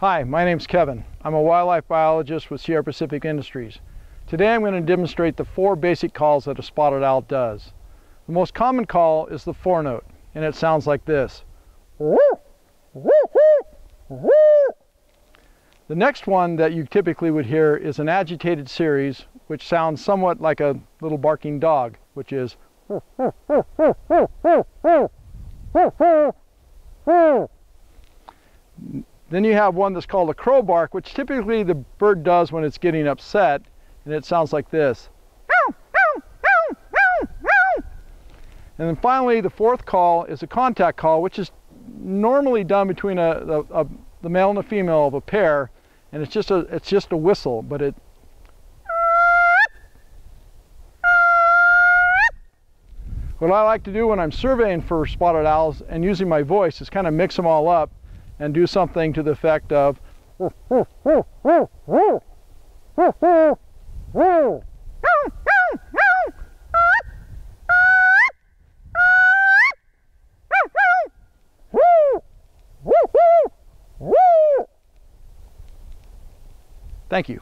Hi, my name's Kevin. I'm a wildlife biologist with Sierra Pacific Industries. Today I'm going to demonstrate the four basic calls that a spotted owl does. The most common call is the four note, and it sounds like this. The next one that you typically would hear is an agitated series, which sounds somewhat like a little barking dog, which is then you have one that's called a crow bark, which typically the bird does when it's getting upset, and it sounds like this. And then finally, the fourth call is a contact call, which is normally done between a, a, a, the male and the female of a pair, and it's just a it's just a whistle, but it. What I like to do when I'm surveying for spotted owls and using my voice is kind of mix them all up and do something to the effect of Thank you.